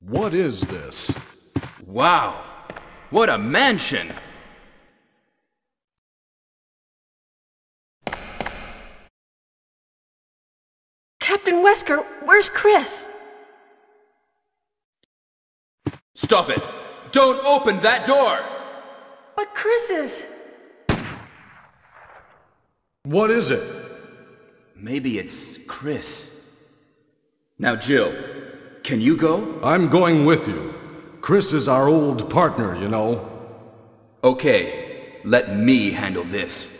What is this? Wow! What a mansion! Captain Wesker, where's Chris? Stop it! Don't open that door! But Chris is... What is it? Maybe it's Chris. Now, Jill, can you go? I'm going with you. Chris is our old partner, you know. Okay, let me handle this.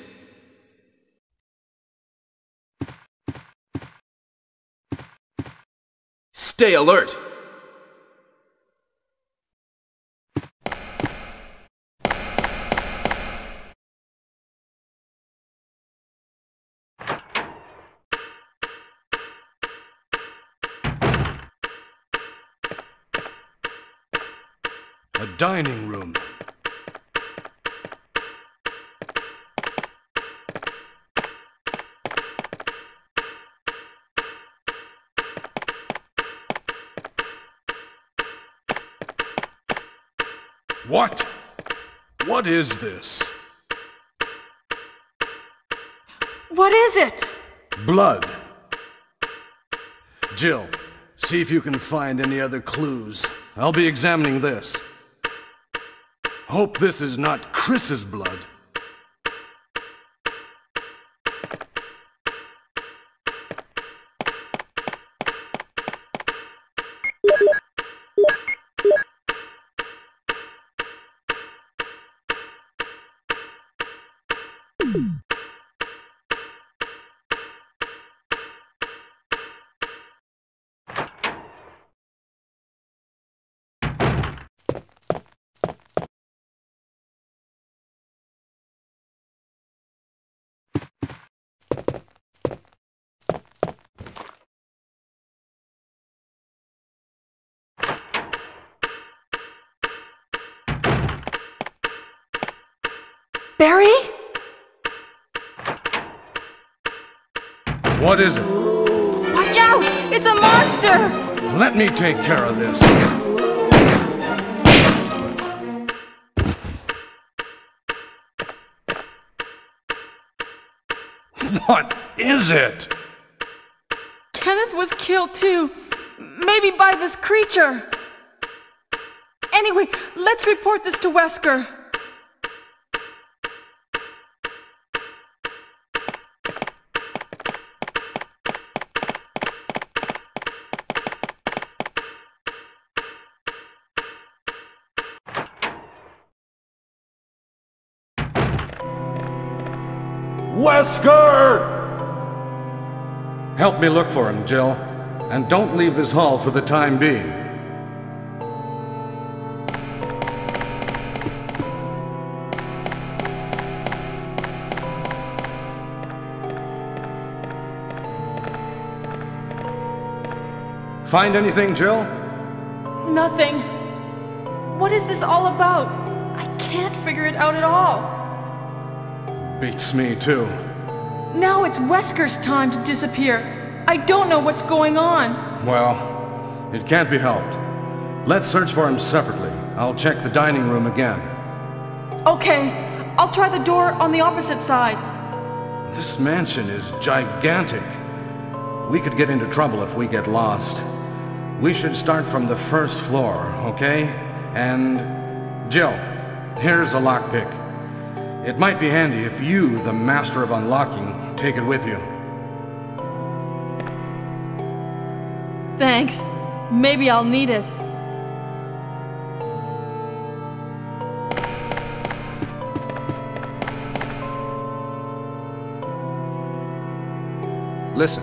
Stay alert! A dining room. What? What is this? What is it? Blood. Jill, see if you can find any other clues. I'll be examining this. Hope this is not Chris's blood. Barry? What is it? Watch out! It's a monster! Let me take care of this. What is it? Kenneth was killed too. Maybe by this creature. Anyway, let's report this to Wesker. Wesker! Help me look for him, Jill. And don't leave this hall for the time being. Find anything, Jill? Nothing. What is this all about? I can't figure it out at all. Beats me, too. Now it's Wesker's time to disappear. I don't know what's going on. Well, it can't be helped. Let's search for him separately. I'll check the dining room again. Okay, I'll try the door on the opposite side. This mansion is gigantic. We could get into trouble if we get lost. We should start from the first floor, okay? And... Jill, here's a lockpick. It might be handy if you, the master of unlocking, take it with you. Thanks. Maybe I'll need it. Listen,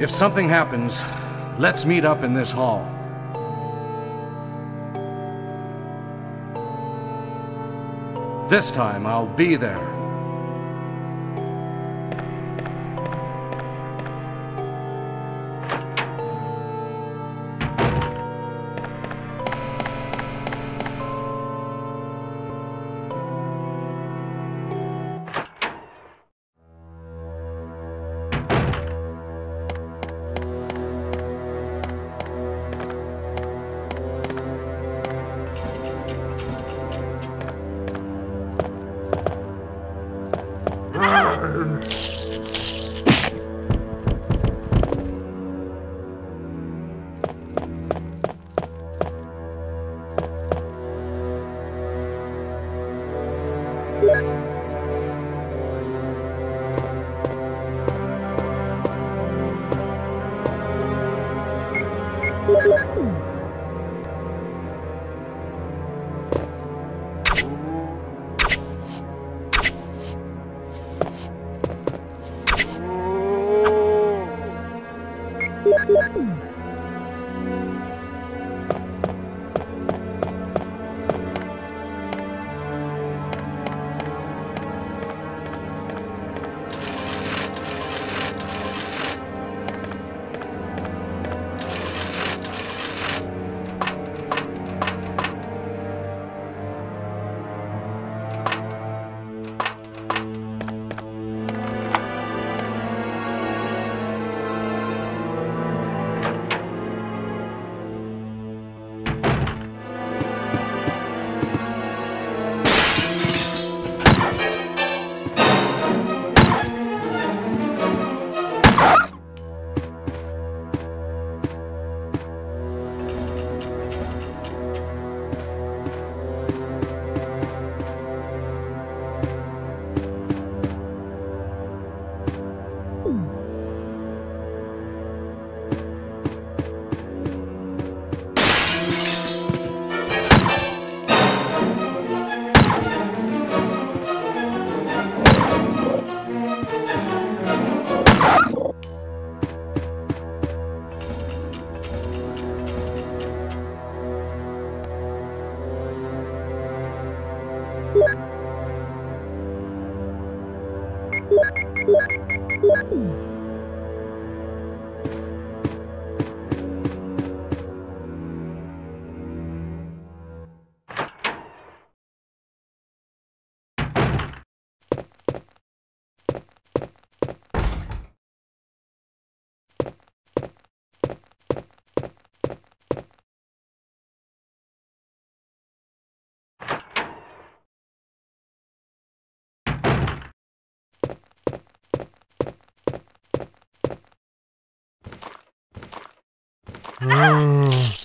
if something happens, let's meet up in this hall. This time I'll be there. Hey,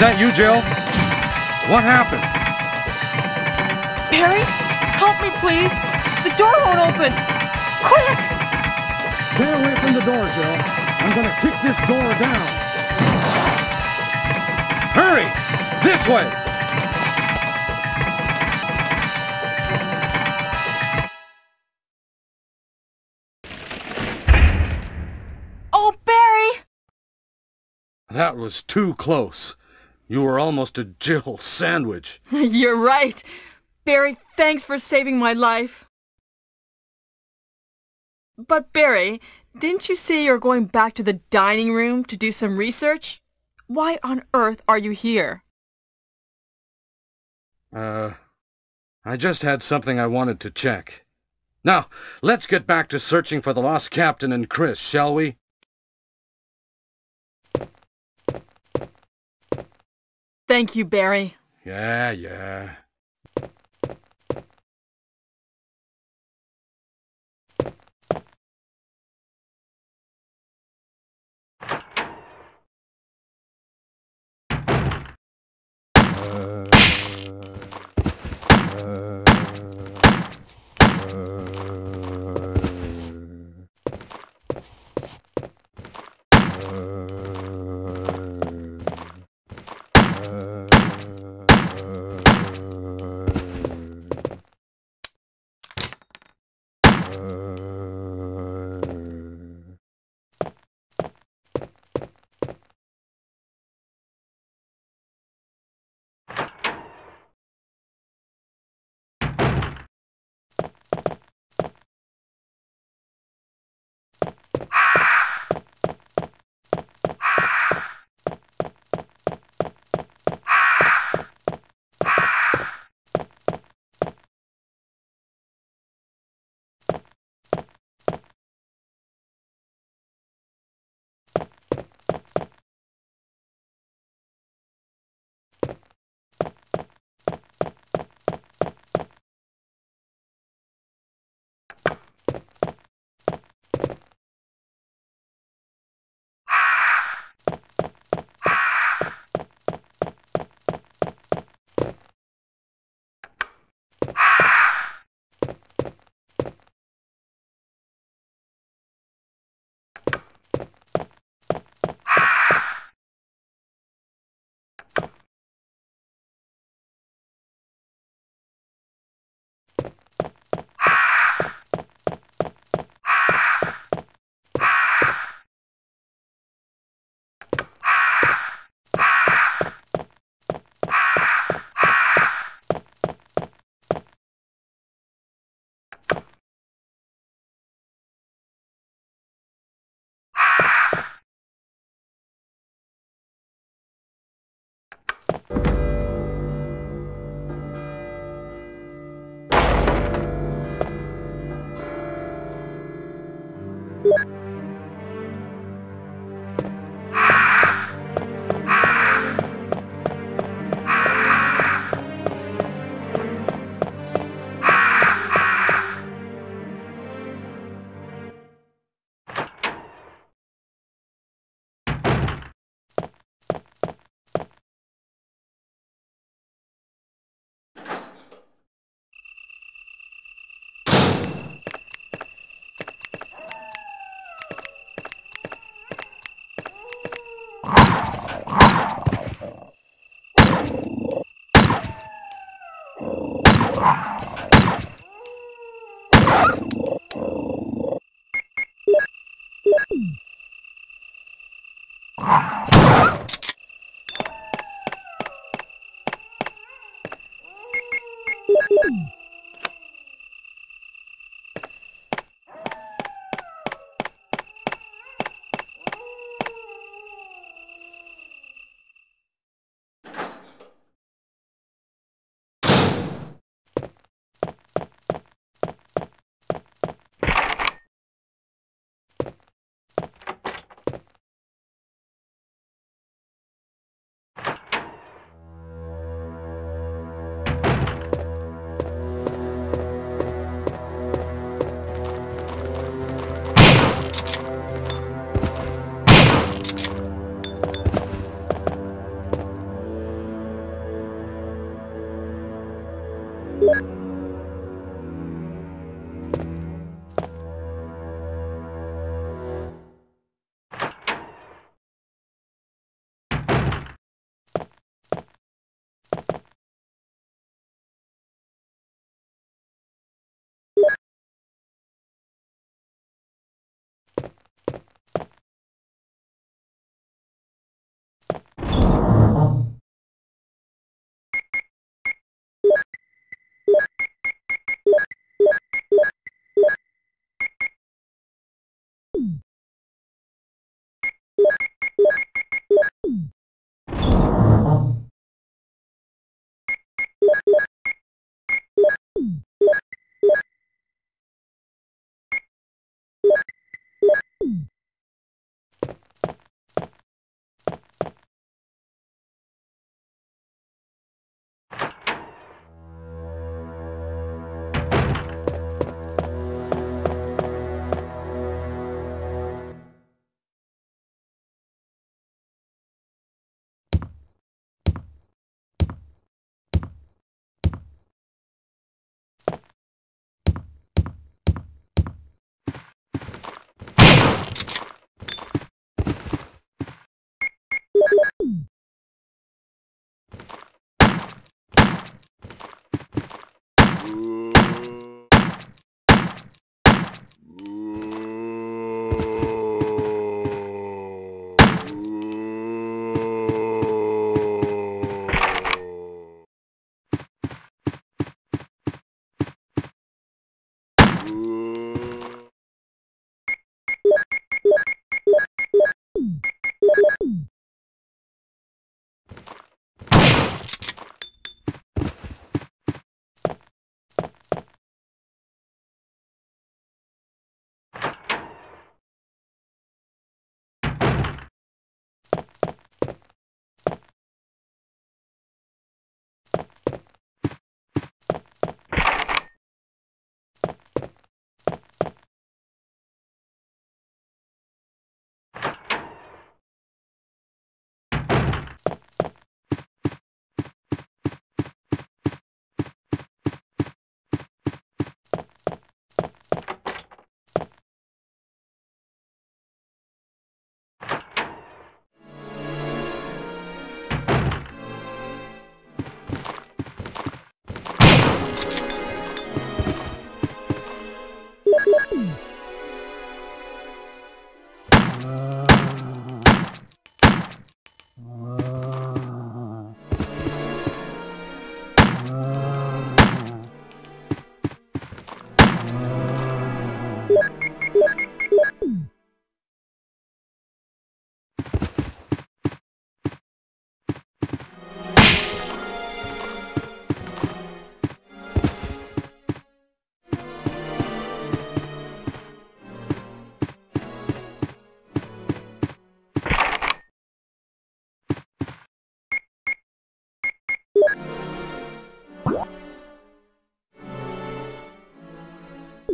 that you, Jill? What happened? Harry, help me, please. The door won't open. Quick! Stay away from the door, Jill. I'm gonna kick this door down. Hurry! This way! Oh, Barry! That was too close. You were almost a Jill sandwich. You're right. Barry, thanks for saving my life. But Barry, didn't you say you're going back to the dining room to do some research? Why on earth are you here? Uh, I just had something I wanted to check. Now, let's get back to searching for the lost captain and Chris, shall we? Thank you, Barry. Yeah, yeah.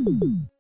Barry!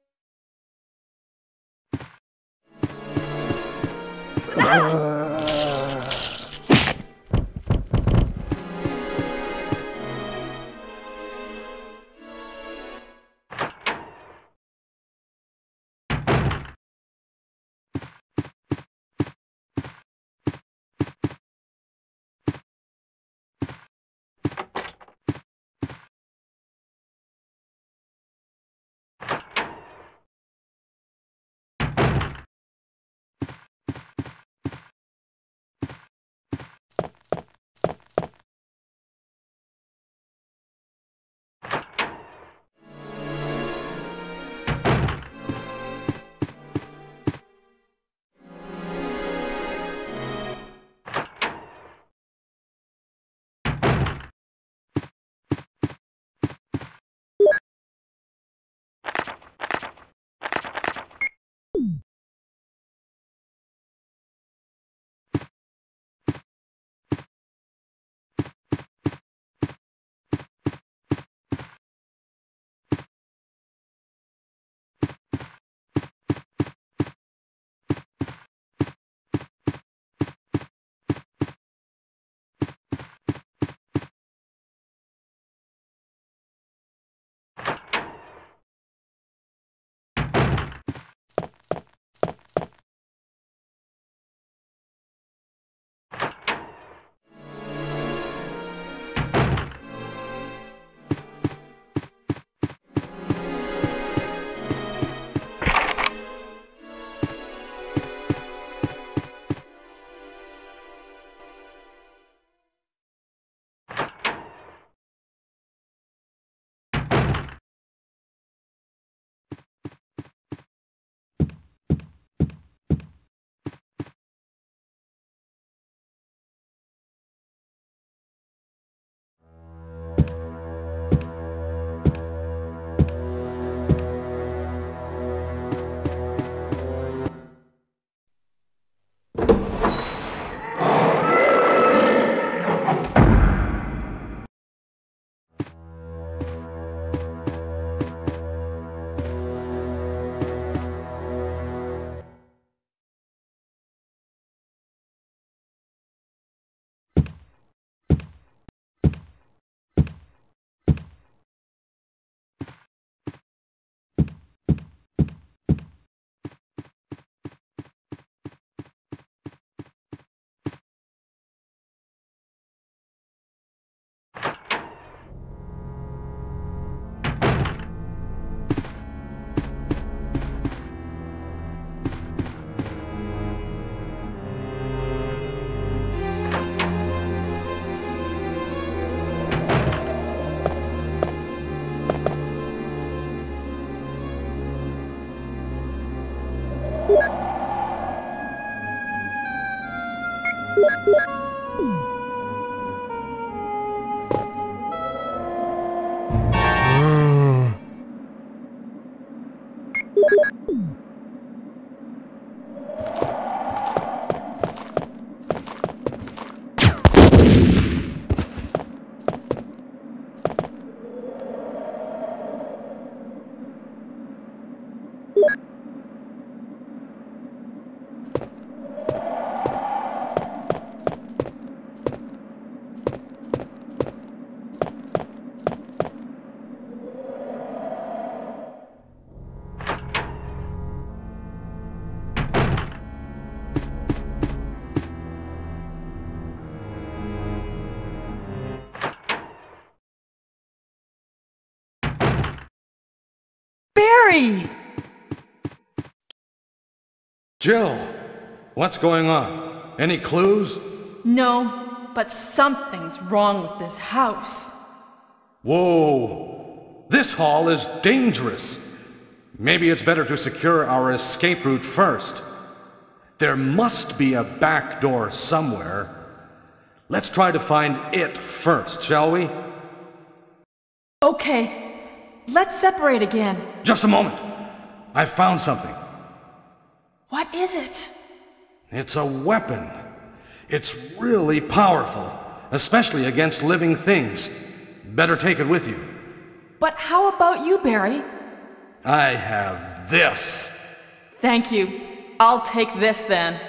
Jill, what's going on? Any clues? No, but something's wrong with this house. Whoa! This hall is dangerous. Maybe it's better to secure our escape route first. There must be a back door somewhere. Let's try to find it first, shall we? Okay, let's separate again. Just a moment. I've found something. What is it? It's a weapon. It's really powerful, especially against living things. Better take it with you. But how about you, Barry? I have this. Thank you. I'll take this then.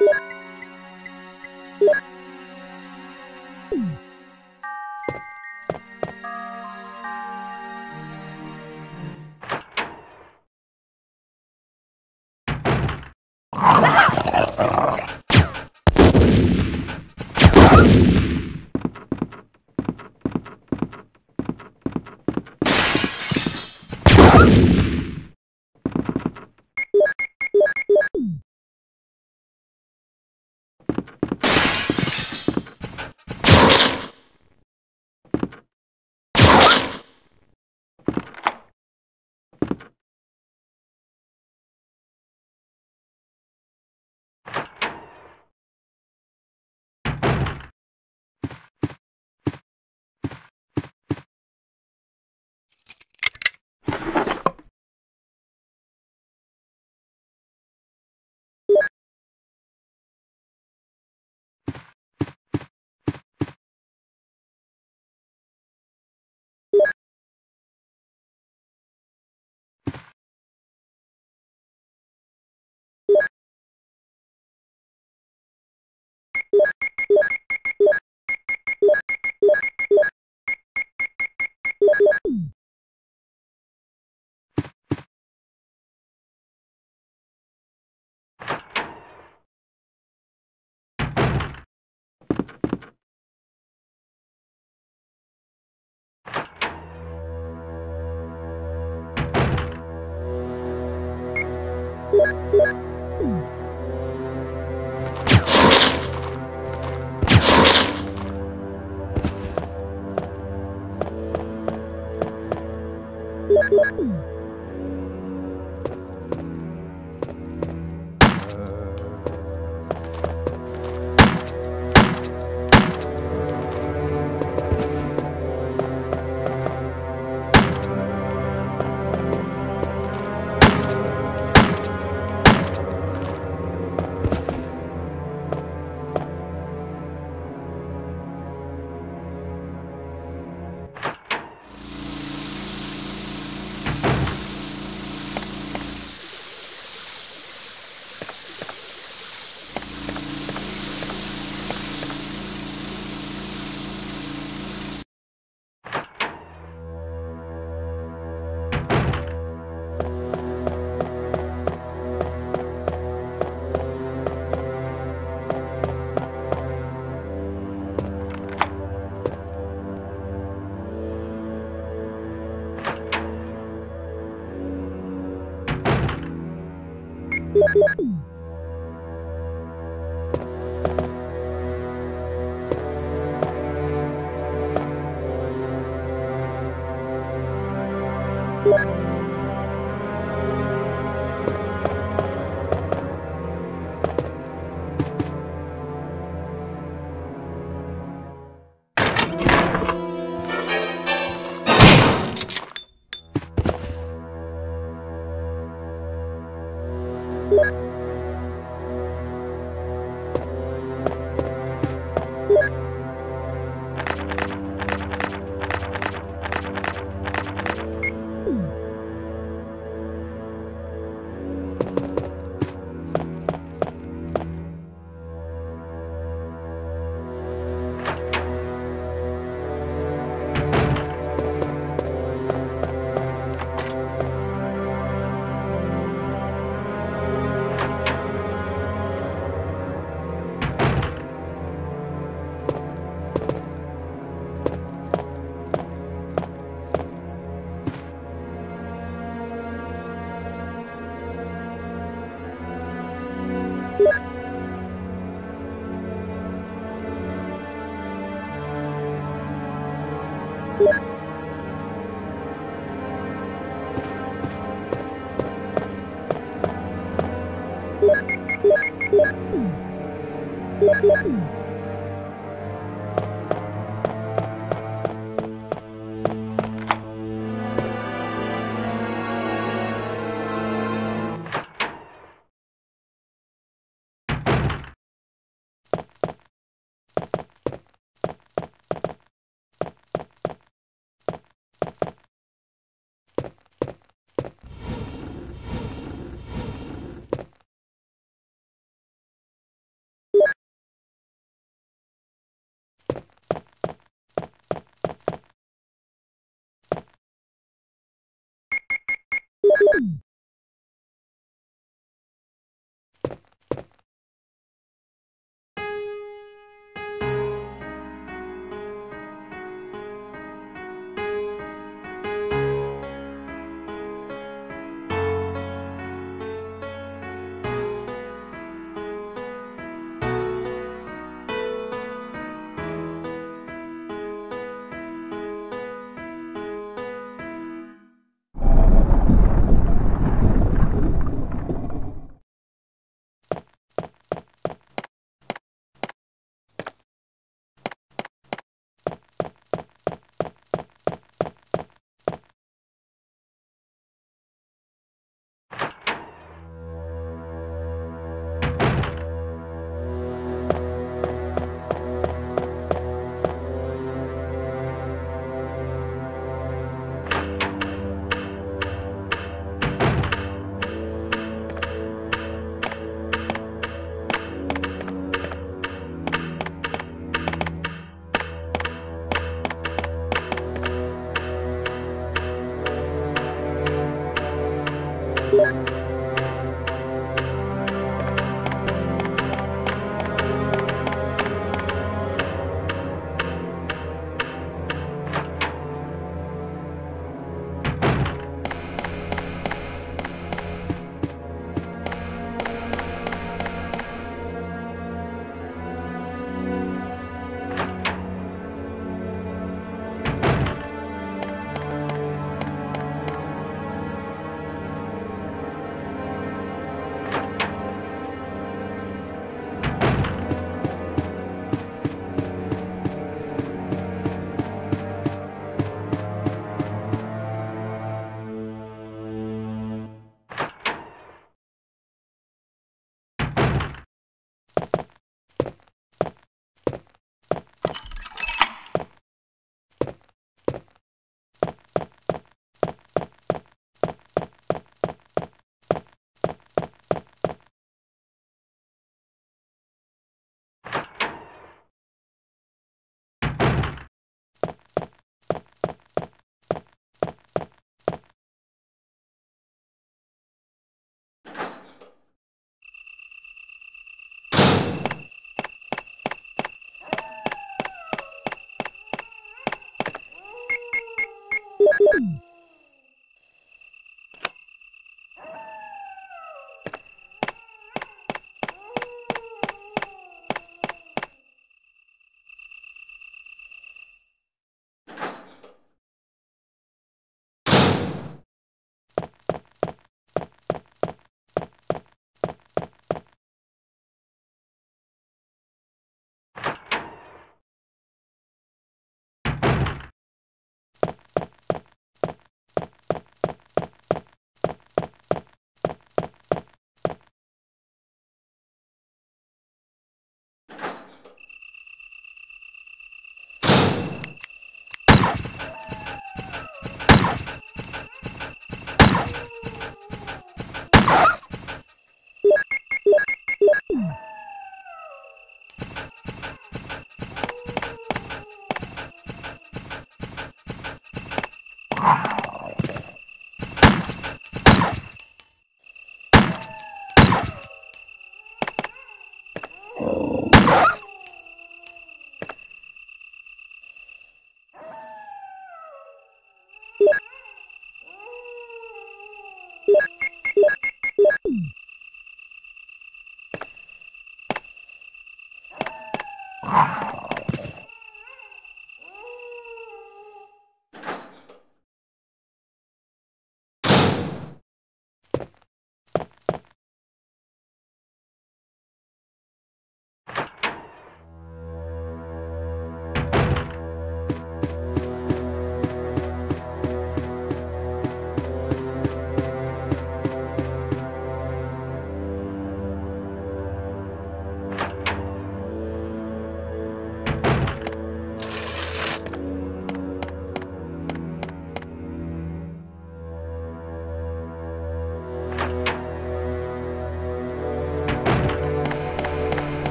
Yeah.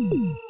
Mm-hmm.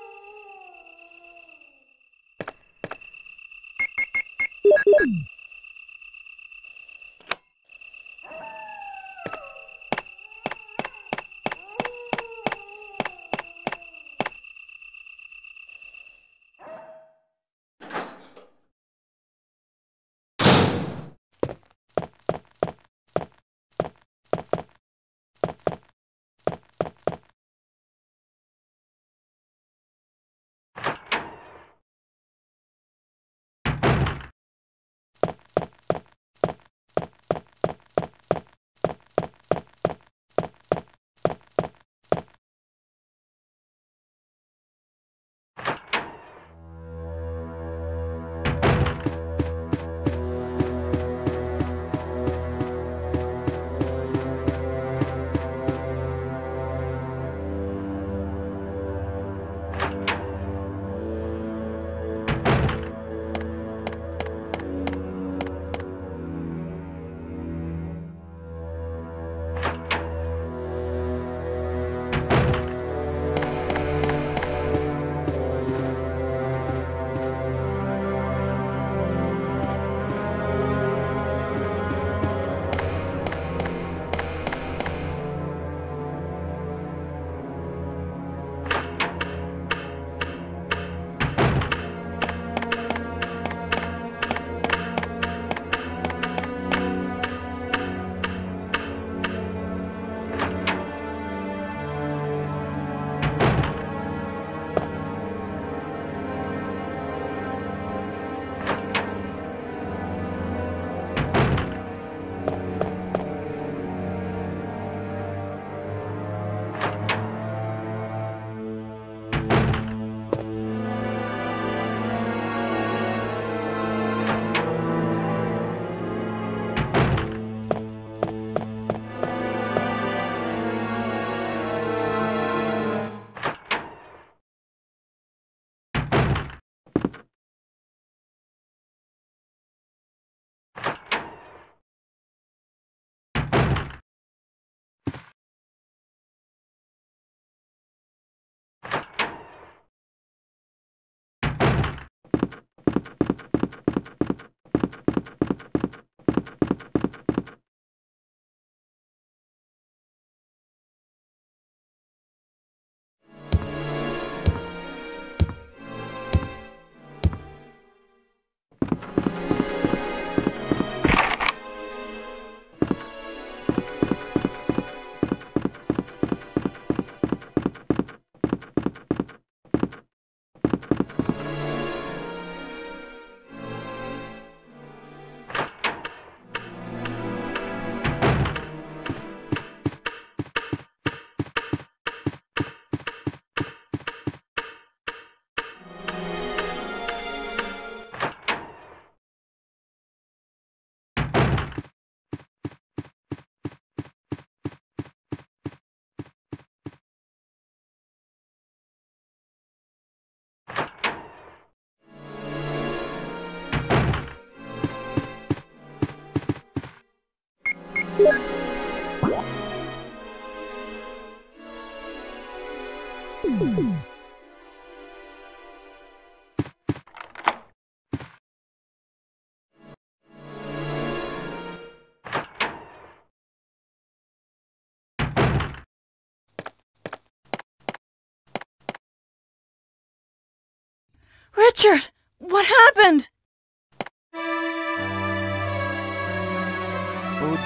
Richard! What happened?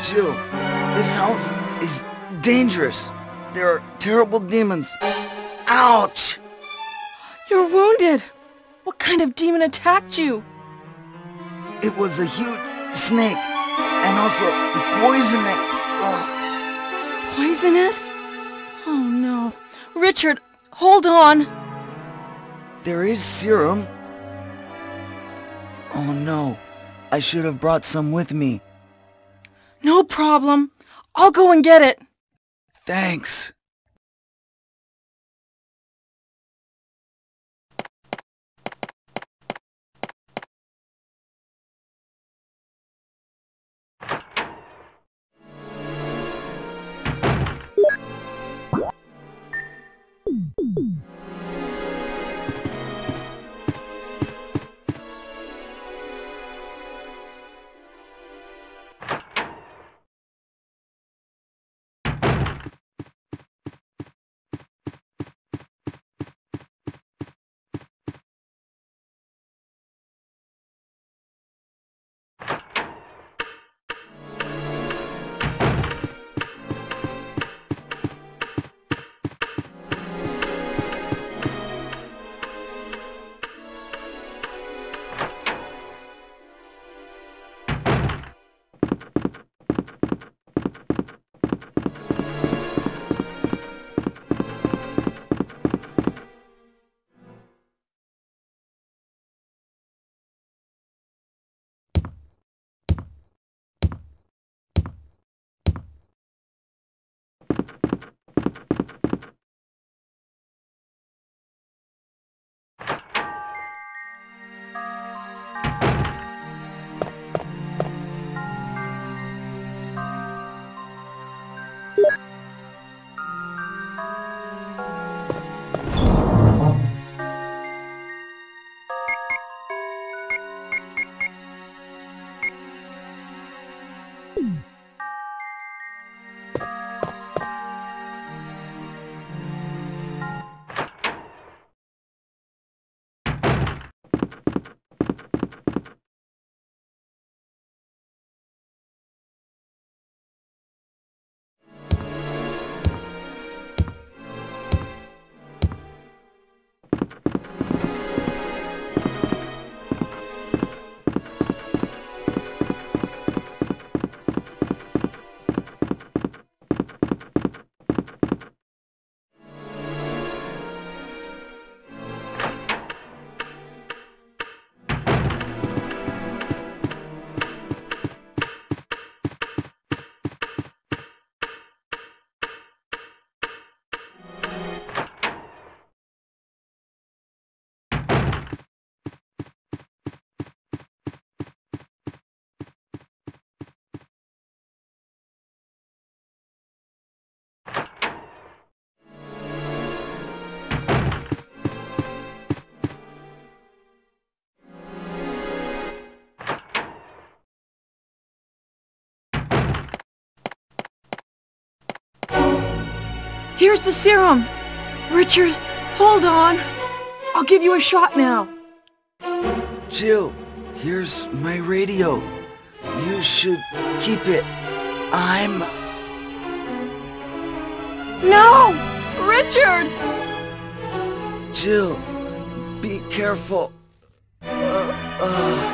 Jill, this house is dangerous. There are terrible demons. Ouch! You're wounded. What kind of demon attacked you? It was a huge snake and also poisonous. Ugh. Poisonous? Oh no. Richard, hold on. There is serum. Oh no, I should have brought some with me. No problem. I'll go and get it. Thanks. Here's the serum! Richard, hold on! I'll give you a shot now. Jill, here's my radio. You should keep it. I'm... No! Richard! Jill, be careful. Uh, uh...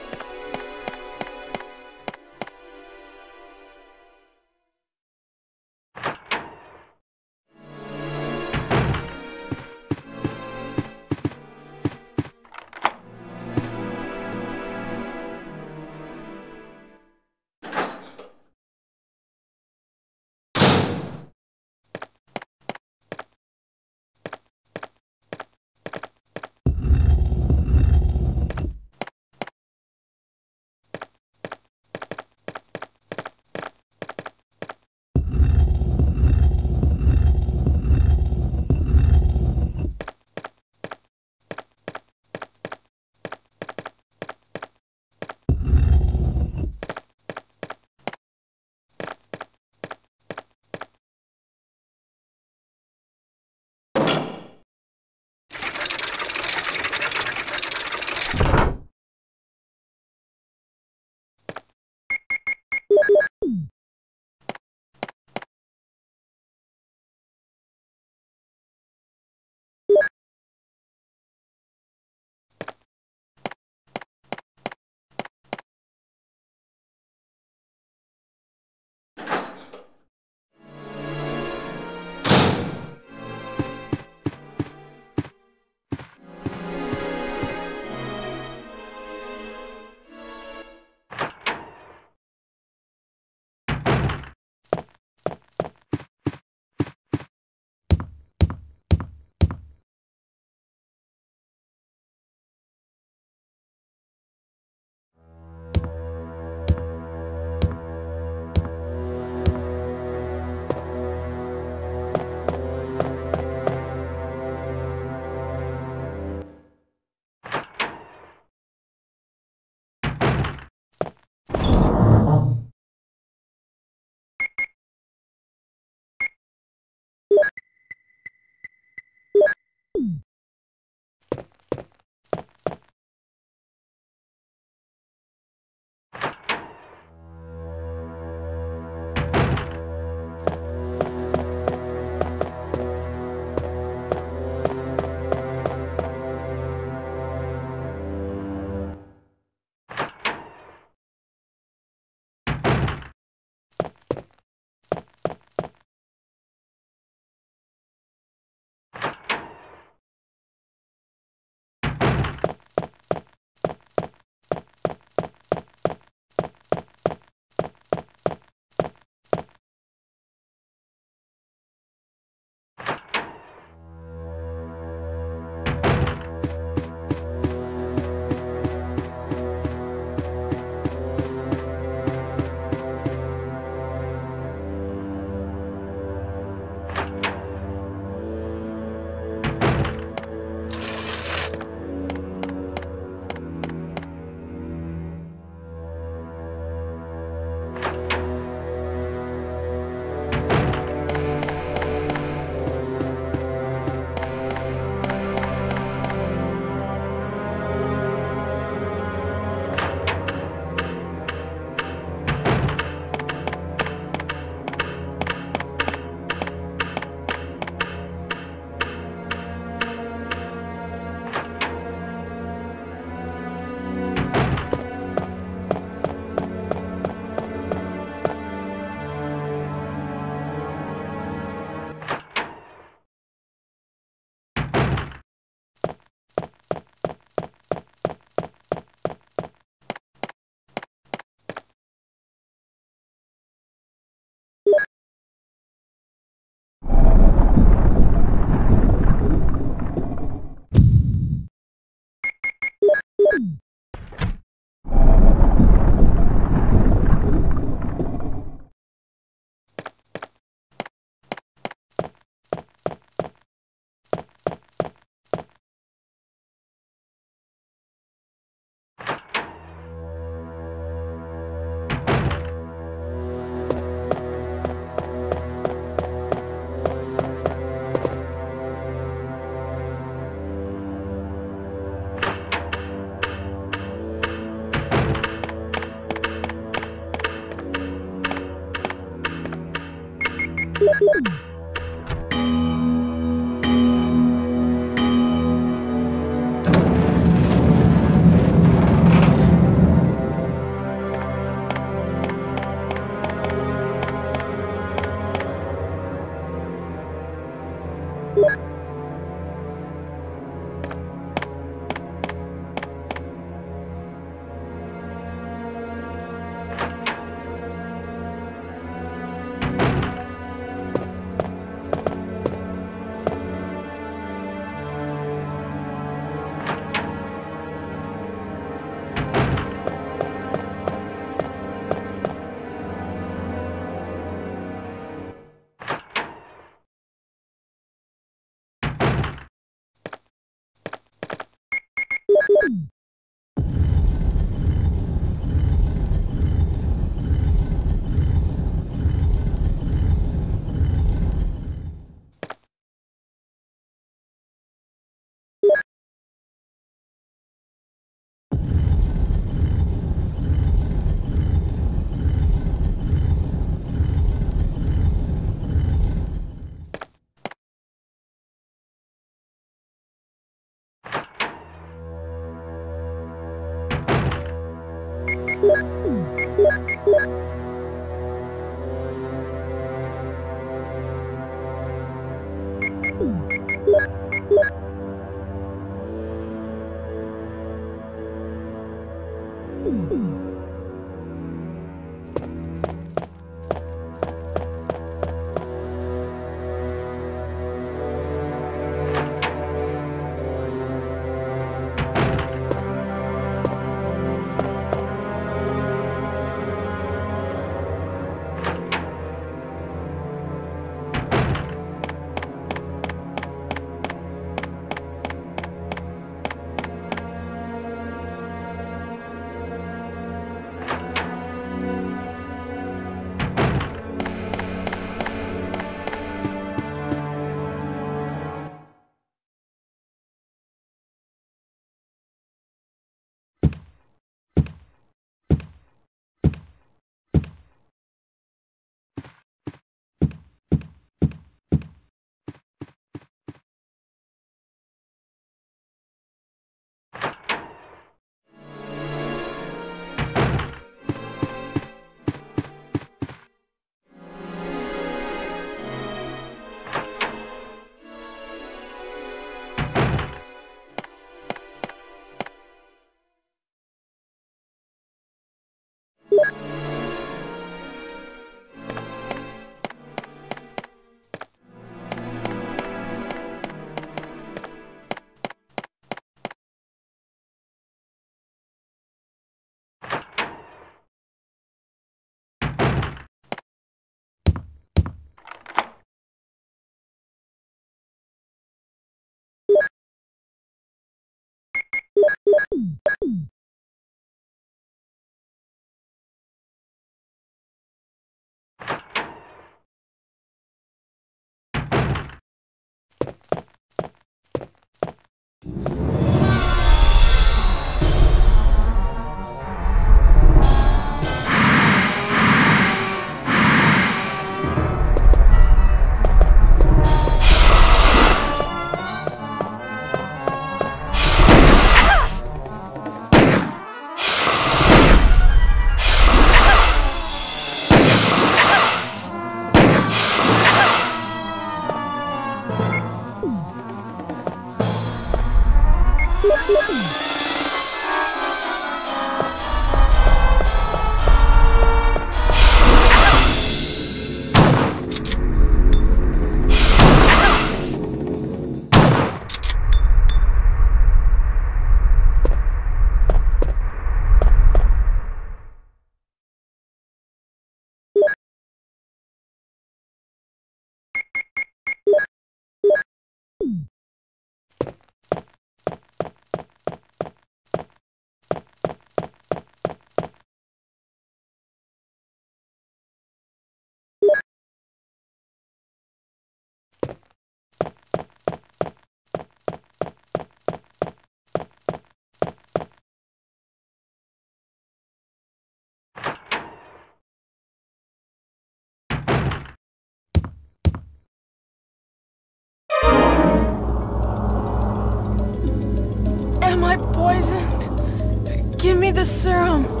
poisoned. Give me the serum.